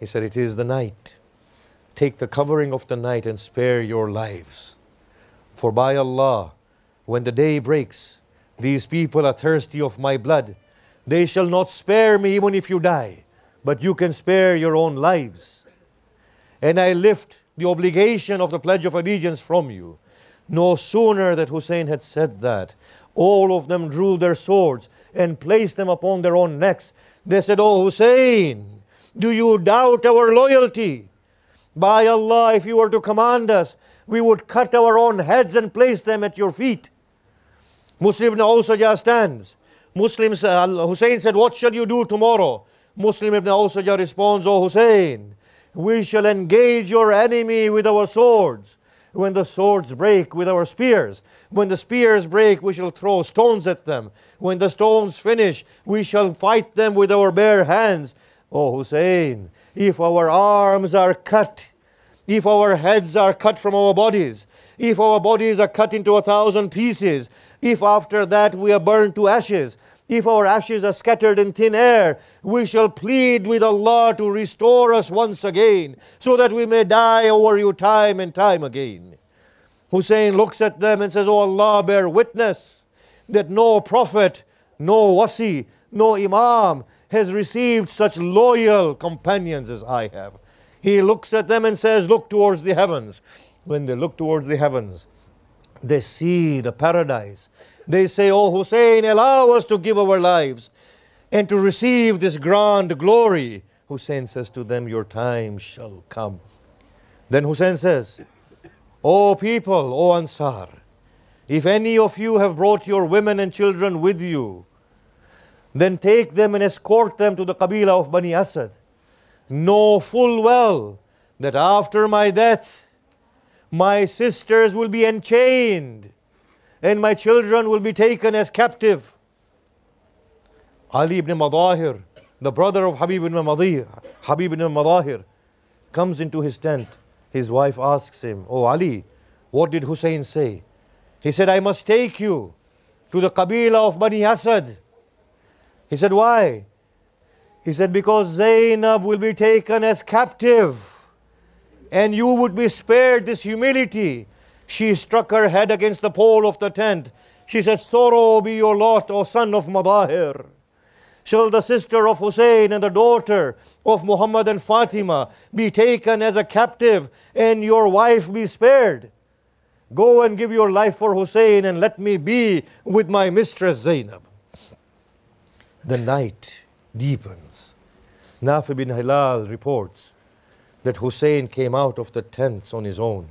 He said, It is the night. Take the covering of the night and spare your lives. For by Allah, when the day breaks, these people are thirsty of my blood. They shall not spare me even if you die, but you can spare your own lives. And I lift the obligation of the Pledge of Allegiance from you. No sooner that Hussein had said that, all of them drew their swords and placed them upon their own necks. They said, O Hussein, do you doubt our loyalty? By Allah, if you were to command us, we would cut our own heads and place them at your feet. Muslim ibn Awsaja stands. Muslim Hussein said, What shall you do tomorrow? Muslim ibn Awsaja responds, O Hussein, we shall engage your enemy with our swords. When the swords break with our spears, when the spears break, we shall throw stones at them. When the stones finish, we shall fight them with our bare hands. O Hussein, if our arms are cut, if our heads are cut from our bodies, if our bodies are cut into a thousand pieces, if after that we are burned to ashes, If our ashes are scattered in thin air, we shall plead with Allah to restore us once again, so that we may die over you time and time again. Hussein looks at them and says, Oh Allah, bear witness that no prophet, no wasi, no imam has received such loyal companions as I have. He looks at them and says, Look towards the heavens. When they look towards the heavens, they see the paradise. They say, Oh Hussein, allow us to give our lives and to receive this grand glory. Hussein says to them, Your time shall come. Then Hussein says, O people, O Ansar, if any of you have brought your women and children with you, then take them and escort them to the Qabila of Bani Asad. Know full well that after my death, my sisters will be enchained and my children will be taken as captive. Ali ibn Madahir, the brother of Habib ibn Madahir, Habib ibn Madahir, comes into his tent. His wife asks him, Oh Ali, what did Hussein say? He said, I must take you to the Qabila of Bani Asad. He said, Why? He said, Because Zainab will be taken as captive and you would be spared this humility. She struck her head against the pole of the tent. She said, Sorrow be your lot, O son of Madahir. Shall the sister of Hussein and the daughter of Muhammad and Fatima be taken as a captive and your wife be spared? Go and give your life for Hussein and let me be with my mistress Zainab. The night deepens. Nafi bin Hilal reports that Hussein came out of the tents on his own.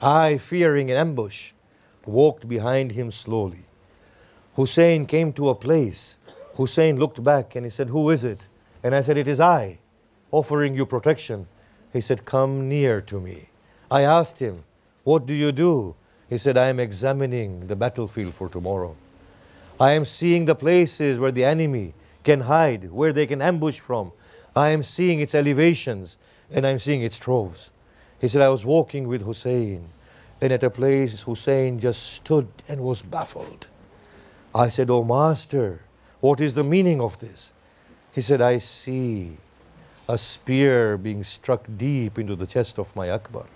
I, fearing an ambush, walked behind him slowly. Hussein came to a place. Hussein looked back and he said, Who is it? And I said, It is I, offering you protection. He said, Come near to me. I asked him, What do you do? He said, I am examining the battlefield for tomorrow. I am seeing the places where the enemy can hide, where they can ambush from. I am seeing its elevations and I'm seeing its troves. He said, I was walking with Hussein, and at a place Hussein just stood and was baffled. I said, Oh, Master, what is the meaning of this? He said, I see a spear being struck deep into the chest of my Akbar.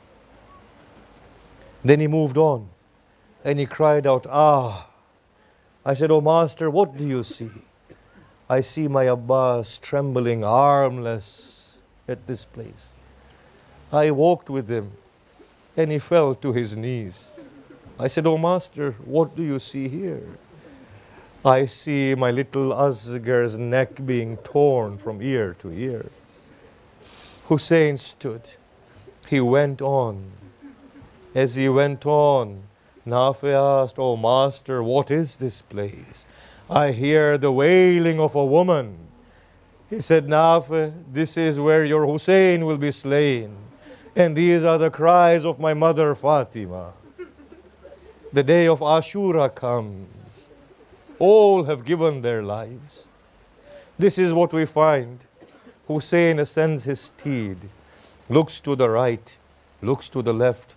Then he moved on and he cried out, Ah! I said, Oh, Master, what do you see? I see my Abbas trembling, armless at this place. I walked with him and he fell to his knees. I said, Oh, Master, what do you see here? I see my little Asghar's neck being torn from ear to ear. Hussein stood. He went on. As he went on, Nafi asked, Oh, Master, what is this place? I hear the wailing of a woman. He said, Nafi, this is where your Hussein will be slain. And these are the cries of my mother Fatima. The day of Ashura comes. All have given their lives. This is what we find. Hussein ascends his steed, looks to the right, looks to the left.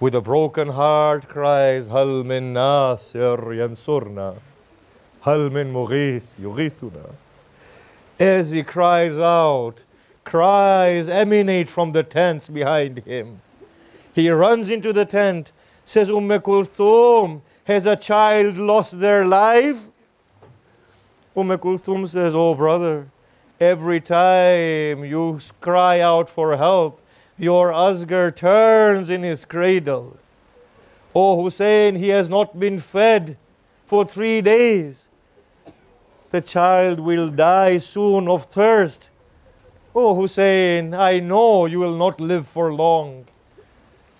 With a broken heart cries, Hal min nasir yansurna. Hal min mughith yughithuna. As he cries out, cries emanate from the tents behind him. He runs into the tent, says, Umm Kulthum, has a child lost their life? Umm Kulthum says, Oh, brother, every time you cry out for help, your Asghar turns in his cradle. Oh, Hussein, he has not been fed for three days. The child will die soon of thirst. Oh, Hussein, I know you will not live for long.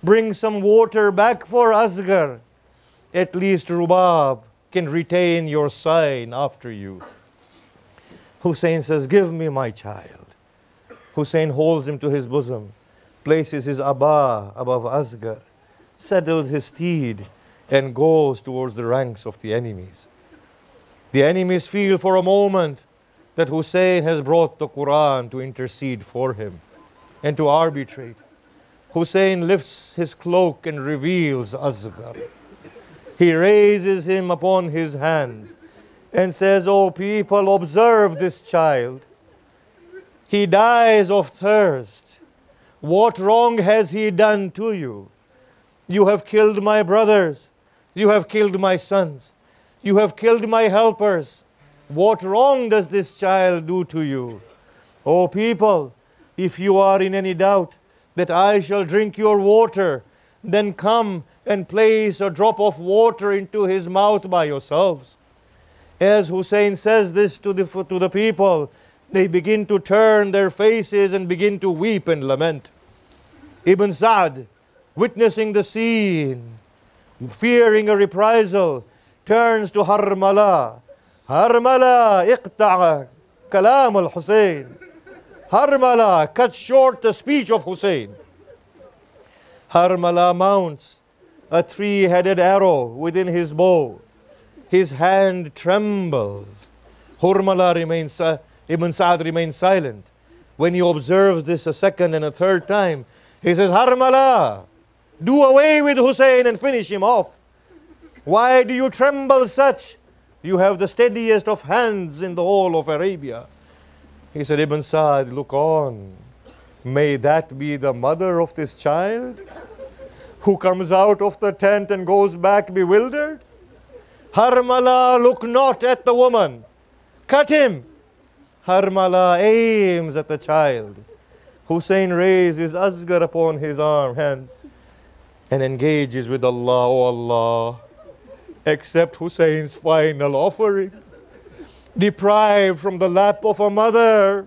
Bring some water back for Asghar. At least Rubab can retain your sign after you. Hussein says, Give me my child. Hussein holds him to his bosom, places his Abba above Asghar, settles his steed, and goes towards the ranks of the enemies. The enemies feel for a moment that Hussein has brought the Quran to intercede for him and to arbitrate. Hussein lifts his cloak and reveals Asghar. He raises him upon his hands and says, O people, observe this child. He dies of thirst. What wrong has he done to you? You have killed my brothers. You have killed my sons. You have killed my helpers. What wrong does this child do to you? O people, if you are in any doubt that I shall drink your water, then come and place a drop of water into his mouth by yourselves. As Hussein says this to the, to the people, they begin to turn their faces and begin to weep and lament. Ibn Sa'd, witnessing the scene, fearing a reprisal, turns to Harmala. Harmala, iqta'a kalam al-Hussein. Harmala, cut short the speech of Hussein. Harmala mounts a three headed arrow within his bow. His hand trembles. Harmala remains, uh, Ibn Sa'd remains silent. When he observes this a second and a third time, he says, Harmala, do away with Hussein and finish him off. Why do you tremble such? You have the steadiest of hands in the whole of Arabia. He said, Ibn Sa'd, look on. May that be the mother of this child who comes out of the tent and goes back bewildered? Harmala, look not at the woman. Cut him. Harmala aims at the child. Hussein raises Asghar upon his arm, hands, and engages with Allah, O Allah, accept Hussein's final offering. Deprived from the lap of a mother,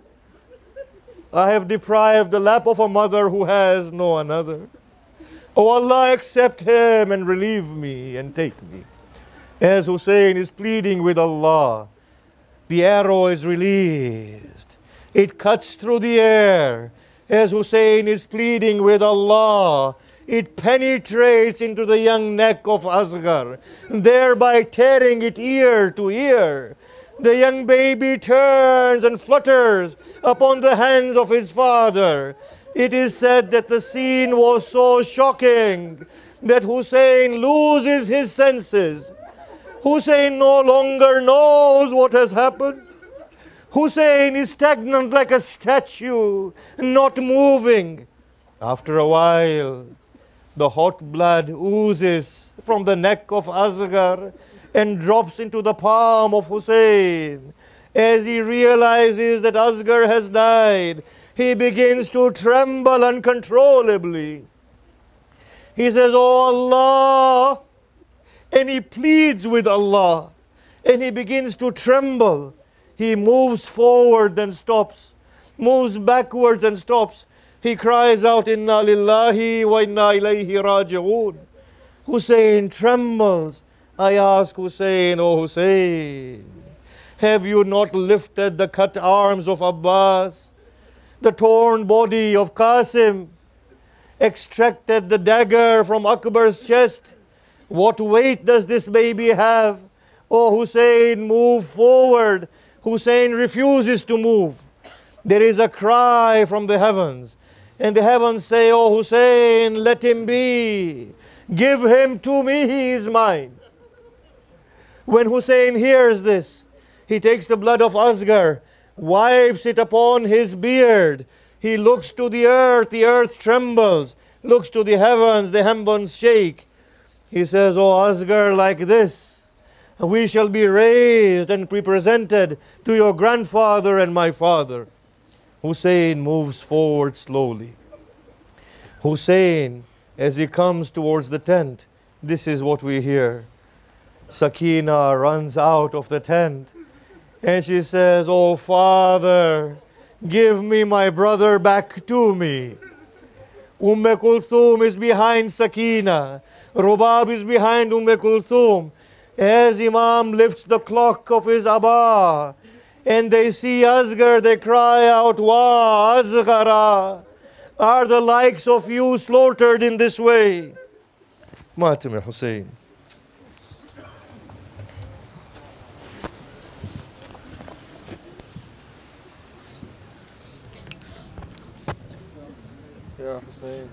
I have deprived the lap of a mother who has no another. O Allah, accept him and relieve me and take me. As Hussein is pleading with Allah, the arrow is released. It cuts through the air. As Hussein is pleading with Allah, it penetrates into the young neck of Asghar, thereby tearing it ear to ear. The young baby turns and flutters upon the hands of his father. It is said that the scene was so shocking that Hussein loses his senses. Hussein no longer knows what has happened. Hussein is stagnant like a statue, not moving. After a while, the hot blood oozes from the neck of Asghar and drops into the palm of Hussein. As he realizes that Asghar has died, he begins to tremble uncontrollably. He says, Oh Allah, and he pleads with Allah, and he begins to tremble. He moves forward and stops, moves backwards and stops. He cries out, Inna lillahi wa inna ilayhi raji'un. Hussein trembles. I ask Hussein, O oh Hussein, have you not lifted the cut arms of Abbas, the torn body of Qasim, extracted the dagger from Akbar's chest? What weight does this baby have? Oh Hussein, move forward. Hussein refuses to move. There is a cry from the heavens. And the heavens say, Oh Hussein, let him be. Give him to me, he is mine. When Hussein hears this, he takes the blood of Asghar, wipes it upon his beard. He looks to the earth, the earth trembles. Looks to the heavens, the heavens shake. He says, O Asghar, like this, we shall be raised and be presented to your grandfather and my father. Hussein moves forward slowly. Hussein, as he comes towards the tent, this is what we hear. Sakina runs out of the tent and she says, Oh Father, give me my brother back to me. Umm Kulthum is behind Sakina. Rubab is behind Umm Kulthum. As Imam lifts the clock of his Abba, and they see Asghar, they cry out, Wa Asghara, are the likes of you slaughtered in this way? Matim
Hussein. Hussein.